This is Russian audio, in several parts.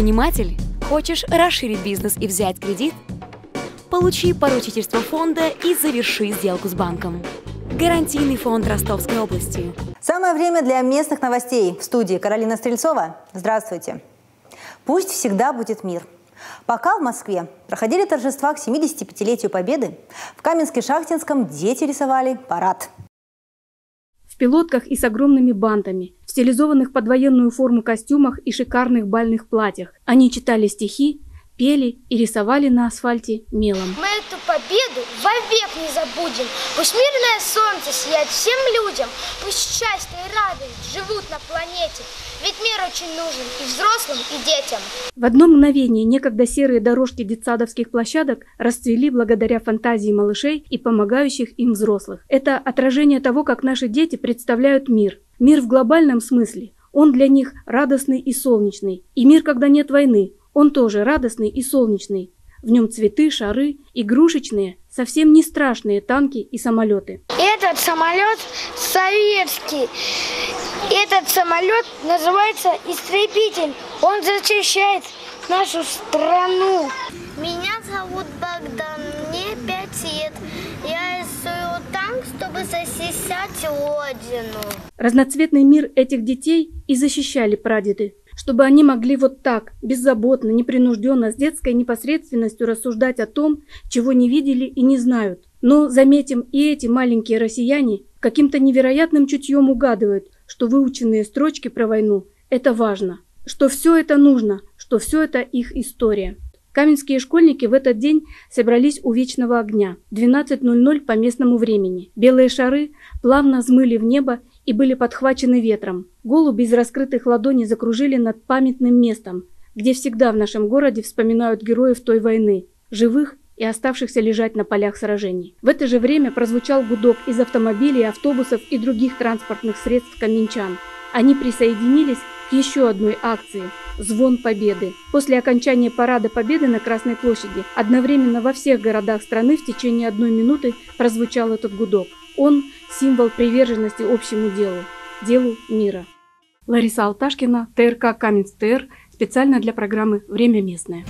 Предприниматель? Хочешь расширить бизнес и взять кредит? Получи поручительство фонда и заверши сделку с банком. Гарантийный фонд Ростовской области. Самое время для местных новостей. В студии Каролина Стрельцова. Здравствуйте. Пусть всегда будет мир. Пока в Москве проходили торжества к 75-летию Победы, в Каменске-Шахтинском дети рисовали парад. Пилотках и с огромными бантами, в стилизованных под военную форму костюмах и шикарных бальных платьях. Они читали стихи, пели и рисовали на асфальте мелом. Мы эту победу вовек не забудем. Пусть мирное солнце сияет всем людям. Пусть счастье и радость живут на планете. Ведь мир очень нужен и взрослым, и детям. В одно мгновение некогда серые дорожки детсадовских площадок расцвели благодаря фантазии малышей и помогающих им взрослых. Это отражение того, как наши дети представляют мир. Мир в глобальном смысле. Он для них радостный и солнечный. И мир, когда нет войны, он тоже радостный и солнечный. В нем цветы, шары, игрушечные, совсем не страшные танки и самолеты. Этот самолет советский. Этот самолет называется «Истребитель». Он защищает нашу страну. Меня зовут Богдан, мне пять лет. Я рисую танк, чтобы защищать Родину. Разноцветный мир этих детей и защищали прадеды чтобы они могли вот так, беззаботно, непринужденно, с детской непосредственностью рассуждать о том, чего не видели и не знают. Но, заметим, и эти маленькие россияне каким-то невероятным чутьем угадывают, что выученные строчки про войну – это важно, что все это нужно, что все это их история. Каменские школьники в этот день собрались у Вечного огня. 12.00 по местному времени. Белые шары плавно взмыли в небо и были подхвачены ветром. Голуби из раскрытых ладоней закружили над памятным местом, где всегда в нашем городе вспоминают героев той войны, живых и оставшихся лежать на полях сражений. В это же время прозвучал гудок из автомобилей, автобусов и других транспортных средств каменчан. Они присоединились к еще одной акции – «Звон Победы». После окончания парада Победы на Красной площади одновременно во всех городах страны в течение одной минуты прозвучал этот гудок. Он – символ приверженности общему делу, делу мира. Лариса Алташкина, ТРК «Каменс-ТР», специально для программы «Время местное».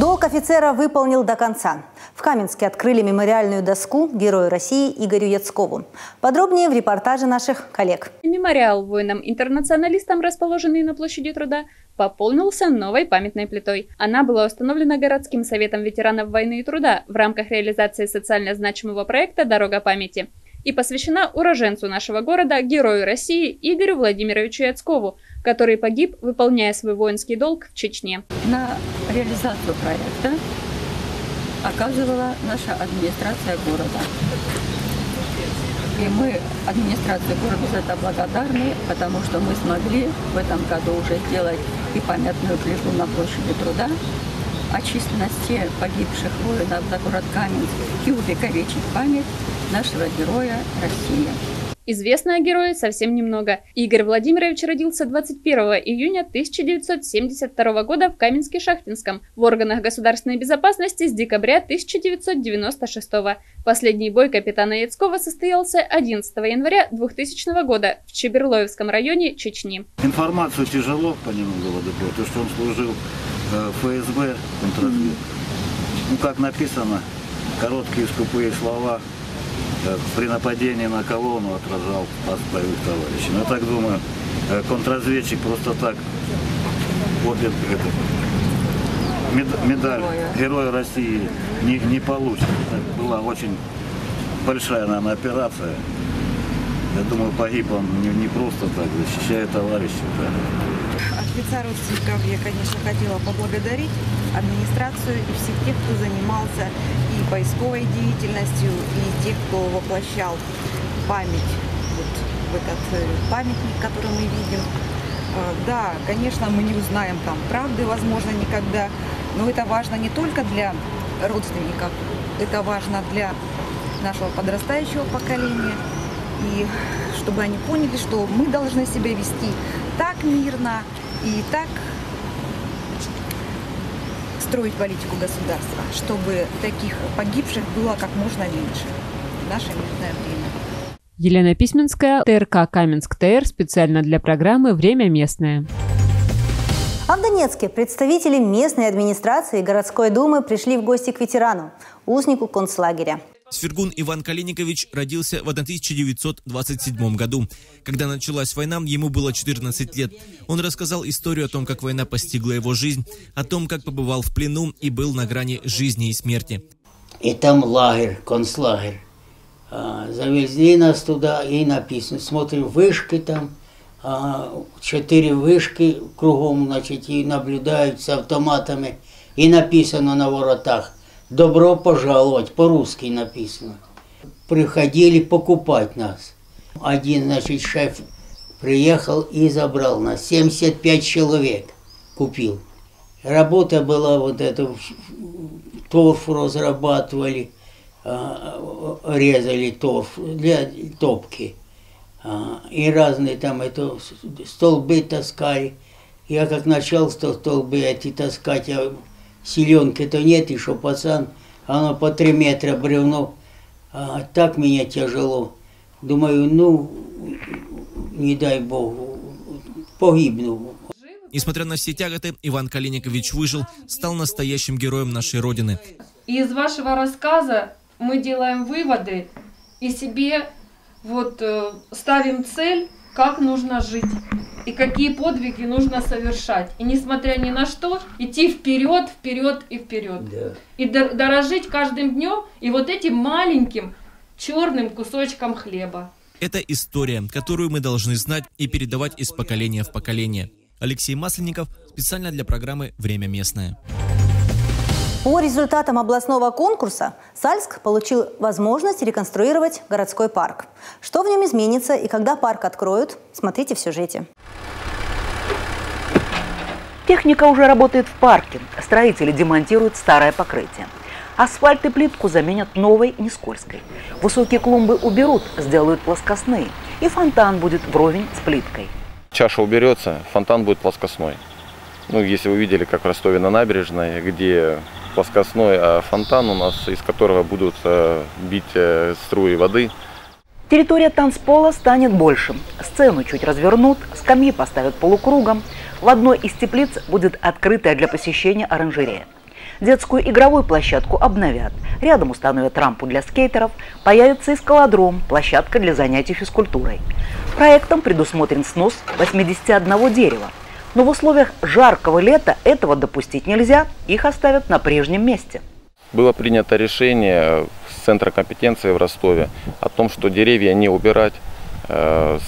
Долг офицера выполнил до конца. В Каменске открыли мемориальную доску Герою России Игорю Яцкову. Подробнее в репортаже наших коллег. Мемориал воинам-интернационалистам, расположенный на площади труда, пополнился новой памятной плитой. Она была установлена городским советом ветеранов войны и труда в рамках реализации социально значимого проекта «Дорога памяти» и посвящена уроженцу нашего города, герою России Игорю Владимировичу Яцкову, который погиб, выполняя свой воинский долг в Чечне. На реализацию проекта оказывала наша администрация города. И мы администрации города за это благодарны, потому что мы смогли в этом году уже сделать и памятную плиту на площади труда, о численности погибших воинов за город Каменск и увековечить память нашего героя России. Известно о герое совсем немного. Игорь Владимирович родился 21 июня 1972 года в Каменске-Шахтинском в органах государственной безопасности с декабря 1996. Последний бой капитана Яцкова состоялся 11 января 2000 года в Чеберлоевском районе Чечни. Информацию тяжело по нему было добыть, то, что он служил ФСБ контрразведки. Ну, как написано, короткие скупые слова – при нападении на колонну отражал от боевых товарищей. Но я так думаю, э, контрразведчик просто так вот это, медаль Героя России не, не получит. Это была очень большая, наверное, операция. Я думаю, погиб он не, не просто так, защищая товарищей. Да. Лица родственников я, конечно, хотела поблагодарить администрацию и всех тех, кто занимался и поисковой деятельностью, и тех, кто воплощал память вот в этот э, памятник, который мы видим. Э, да, конечно, мы не узнаем там правды, возможно, никогда, но это важно не только для родственников, это важно для нашего подрастающего поколения, и чтобы они поняли, что мы должны себя вести так мирно и так строить политику государства, чтобы таких погибших было как можно меньше в наше мирное время. Елена Письменская, ТРК Каменск ТР, специально для программы «Время местное». А в Донецке представители местной администрации и городской думы пришли в гости к ветерану, узнику концлагеря. Свергун Иван Калиникович родился в 1927 году. Когда началась война, ему было 14 лет. Он рассказал историю о том, как война постигла его жизнь, о том, как побывал в плену и был на грани жизни и смерти. И там лагерь, концлагерь. А, завезли нас туда и написано, смотрим, вышки там, а, четыре вышки кругом, значит, и наблюдают с автоматами. И написано на воротах – «Добро пожаловать», по-русски написано. Приходили покупать нас. Один, значит, шеф приехал и забрал нас. 75 человек купил. Работа была вот эта, торф разрабатывали, а, резали торф для топки. А, и разные там это столбы таскали. Я как начал столбы эти таскать, я силенки-то нет, и что пацан, оно по три метра бревно, а так меня тяжело. Думаю, ну, не дай бог, погибну. Несмотря на все тяготы, Иван Калиникович выжил, стал настоящим героем нашей Родины. Из вашего рассказа мы делаем выводы и себе вот э, ставим цель, как нужно жить и какие подвиги нужно совершать. И несмотря ни на что, идти вперед, вперед и вперед. Да. И дорожить каждым днем и вот этим маленьким черным кусочком хлеба. Это история, которую мы должны знать и передавать из поколения в поколение. Алексей Масленников специально для программы «Время местное». По результатам областного конкурса Сальск получил возможность реконструировать городской парк. Что в нем изменится и когда парк откроют, смотрите в сюжете. Техника уже работает в парке. Строители демонтируют старое покрытие. Асфальт и плитку заменят новой, не скользкой. Высокие клумбы уберут, сделают плоскостные. И фонтан будет вровень с плиткой. Чаша уберется, фонтан будет плоскостной. Ну, если вы видели, как в Ростове на набережной, где плоскостной а фонтан у нас, из которого будут э, бить э, струи воды. Территория танцпола станет больше. Сцену чуть развернут, скамьи поставят полукругом. В одной из теплиц будет открытая для посещения оранжерея. Детскую игровую площадку обновят. Рядом установят рампу для скейтеров. Появится и скалодром, площадка для занятий физкультурой. Проектом предусмотрен снос 81 дерева. Но в условиях жаркого лета этого допустить нельзя, их оставят на прежнем месте. Было принято решение с Центра компетенции в Ростове о том, что деревья не убирать. Э,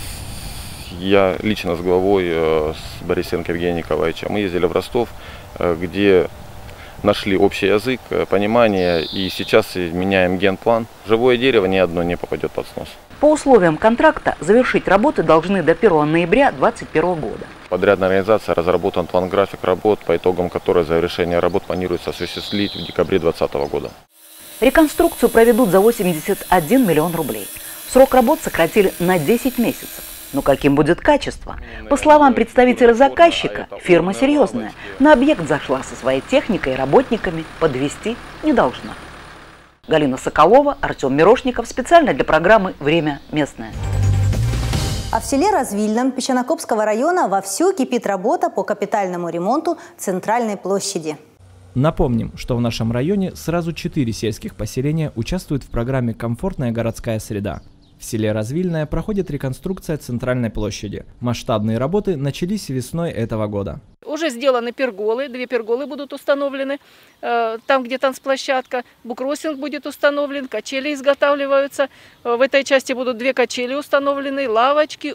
я лично с главой, э, с Борисенко Евгением Николаевичем, мы ездили в Ростов, э, где нашли общий язык, понимание, и сейчас меняем генплан. Живое дерево ни одно не попадет под снос. По условиям контракта завершить работы должны до 1 ноября 2021 года. Подрядная организация разработан план-график работ, по итогам которой завершение работ планируется осуществить в декабре 2020 года. Реконструкцию проведут за 81 миллион рублей. Срок работ сократили на 10 месяцев. Но каким будет качество? По словам представителя заказчика, фирма серьезная. На объект зашла со своей техникой и работниками, подвести не должна. Галина Соколова, Артем Мирошников. Специально для программы «Время местное». А в селе Развильном Песчанокопского района вовсю кипит работа по капитальному ремонту центральной площади. Напомним, что в нашем районе сразу четыре сельских поселения участвуют в программе «Комфортная городская среда». В селе Развильное проходит реконструкция центральной площади. Масштабные работы начались весной этого года. Уже сделаны перголы, две перголы будут установлены, э, там, где танцплощадка, букросинг будет установлен, качели изготавливаются. Э, в этой части будут две качели установлены, лавочки.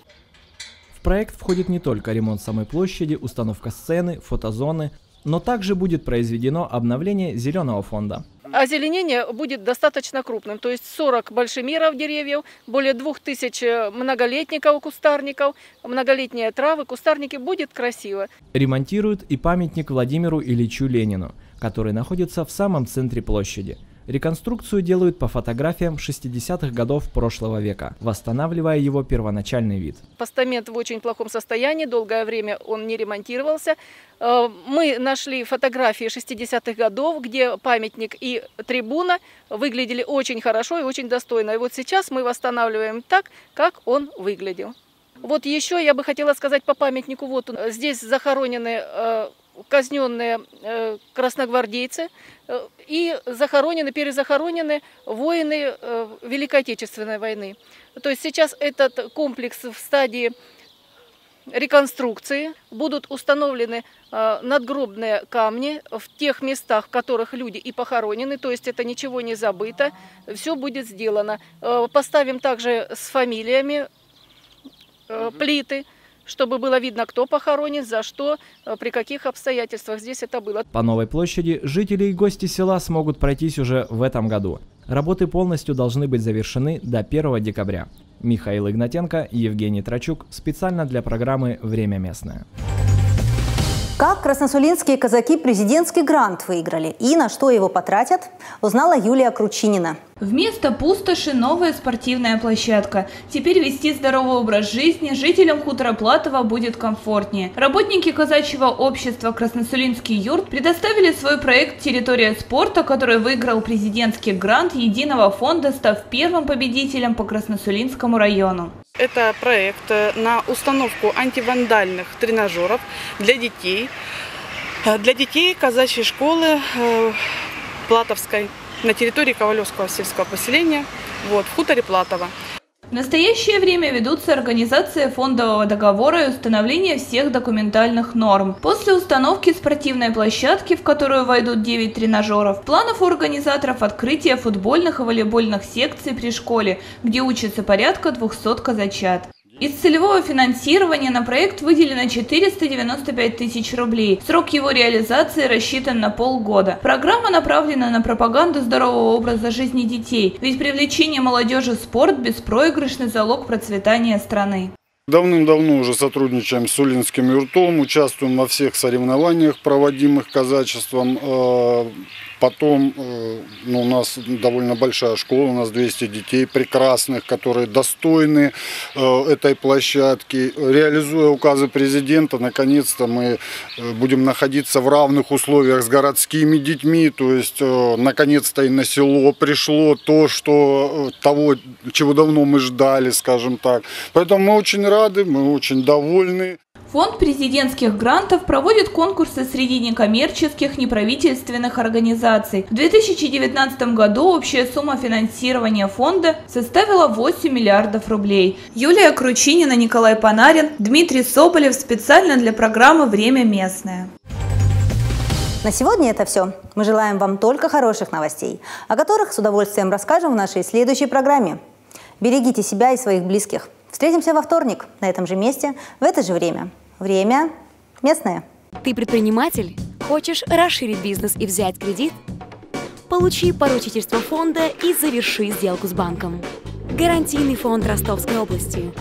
В проект входит не только ремонт самой площади, установка сцены, фотозоны, но также будет произведено обновление зеленого фонда. Озеленение будет достаточно крупным, то есть 40 большемиров деревьев, более 2000 э, многолетников кустарников, многолетние травы, кустарники, будет красиво. Ремонтируют и памятник Владимиру Ильичу Ленину, который находится в самом центре площади. Реконструкцию делают по фотографиям 60-х годов прошлого века, восстанавливая его первоначальный вид. Постамент в очень плохом состоянии, долгое время он не ремонтировался. Э, мы нашли фотографии 60-х годов, где памятник и трибуна выглядели очень хорошо и очень достойно. И вот сейчас мы восстанавливаем так, как он выглядел. Вот еще я бы хотела сказать по памятнику. Вот здесь захоронены э, казненные э, красногвардейцы э, и захоронены, перезахоронены воины э, Великой Отечественной войны. То есть сейчас этот комплекс в стадии реконструкции будут установлены надгробные камни в тех местах, в которых люди и похоронены, то есть это ничего не забыто, все будет сделано. Поставим также с фамилиями плиты, чтобы было видно, кто похоронен, за что, э, при каких обстоятельствах здесь это было. По новой площади жители и гости села смогут пройтись уже в этом году. Работы полностью должны быть завершены до 1 декабря. Михаил Игнатенко, Евгений Трачук. Специально для программы «Время местное». Как красносулинские казаки президентский грант выиграли и на что его потратят, узнала Юлия Кручинина. Вместо пустоши новая спортивная площадка. Теперь вести здоровый образ жизни жителям хутора Платова будет комфортнее. Работники казачьего общества «Красносулинский юрт» предоставили свой проект «Территория спорта», который выиграл президентский грант единого фонда, став первым победителем по Красносулинскому району. Это проект э, на установку антивандальных тренажеров для детей. Э, для детей казачьей школы э, Платовской на территории Ковалевского сельского поселения, вот, в хуторе Платова. В настоящее время ведутся организация фондового договора и установление всех документальных норм. После установки спортивной площадки, в которую войдут 9 тренажеров, планов у организаторов открытия футбольных и волейбольных секций при школе, где учатся порядка 200 казачат. Из целевого финансирования на проект выделено 495 тысяч рублей. Срок его реализации рассчитан на полгода. Программа направлена на пропаганду здорового образа жизни детей, ведь привлечение молодежи в спорт – беспроигрышный залог процветания страны. Давным-давно уже сотрудничаем с Улинским юртом, участвуем во всех соревнованиях, проводимых казачеством. Потом э, ну, у нас довольно большая школа, у нас 200 детей прекрасных, которые достойны э, этой площадки. Реализуя указы президента, наконец-то мы э, будем находиться в равных условиях с городскими детьми. То есть, наконец-то и на село пришло то, что того, чего давно мы ждали, скажем так. Поэтому мы очень рады, мы очень довольны. Фонд президентских грантов проводит конкурсы среди некоммерческих неправительственных организаций. В 2019 году общая сумма финансирования фонда составила 8 миллиардов рублей. Юлия Кручинина, Николай Панарин, Дмитрий Соболев специально для программы «Время местное». На сегодня это все. Мы желаем вам только хороших новостей, о которых с удовольствием расскажем в нашей следующей программе. Берегите себя и своих близких. Встретимся во вторник на этом же месте в это же время. Время местное. Ты предприниматель? Хочешь расширить бизнес и взять кредит? Получи поручительство фонда и заверши сделку с банком. Гарантийный фонд Ростовской области.